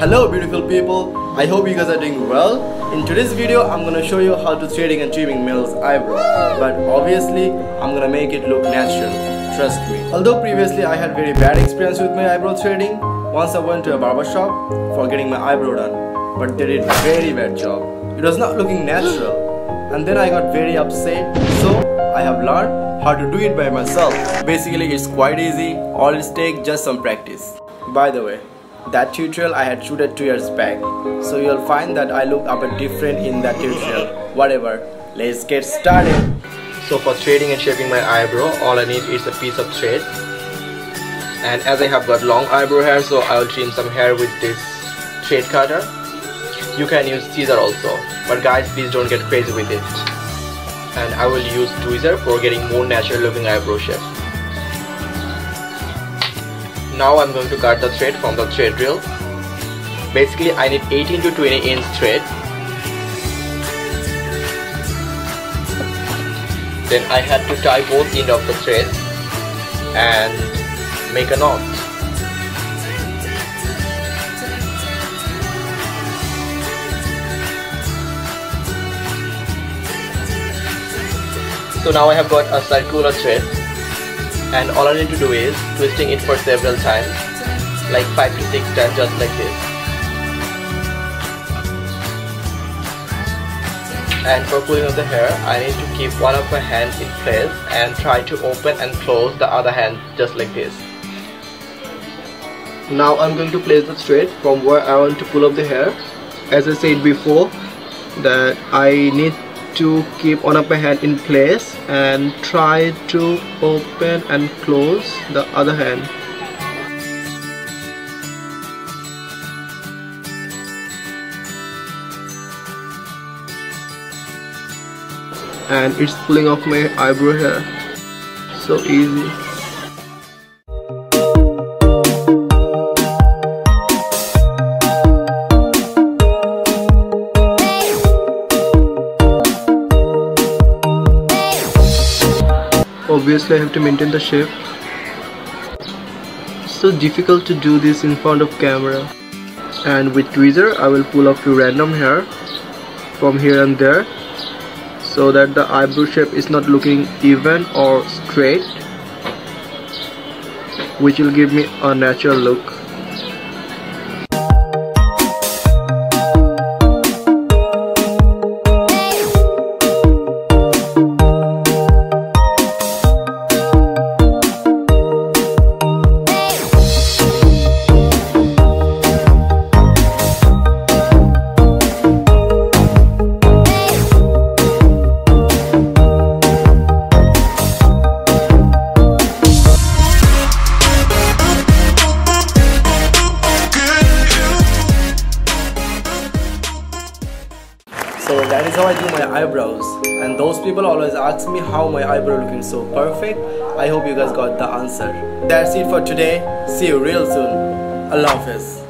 Hello beautiful people, I hope you guys are doing well. In today's video, I'm gonna show you how to threading and trimming male's eyebrow. But obviously, I'm gonna make it look natural, trust me. Although previously I had very bad experience with my eyebrow threading, once I went to a barber shop for getting my eyebrow done. But they did a very bad job. It was not looking natural. And then I got very upset, so I have learned how to do it by myself. Basically, it's quite easy, all it takes just some practice. By the way, that tutorial I had shooted two years back. So you'll find that I look a bit different in that tutorial. Whatever, let's get started. So for threading and shaping my eyebrow, all I need is a piece of thread. And as I have got long eyebrow hair, so I'll trim some hair with this thread cutter. You can use scissor also, but guys please don't get crazy with it. And I will use tweezer for getting more natural looking eyebrow shape. Now I'm going to cut the thread from the thread drill. Basically I need 18 to 20 inch thread. Then I had to tie both end of the thread and make a knot. So now I have got a circular thread and all I need to do is twisting it for several times like 5 to 6 times just like this. And for pulling of the hair I need to keep one of my hands in place and try to open and close the other hand just like this. Now I'm going to place the straight from where I want to pull up the hair. As I said before that I need to keep one of my hand in place and try to open and close the other hand. And it's pulling off my eyebrow hair. So easy obviously I have to maintain the shape. So difficult to do this in front of camera. And with tweezer I will pull off few random hair from here and there so that the eyebrow shape is not looking even or straight which will give me a natural look So that is how I do my eyebrows and those people always ask me how my eyebrow looking so perfect. I hope you guys got the answer. That's it for today. See you real soon. Allah Hafiz.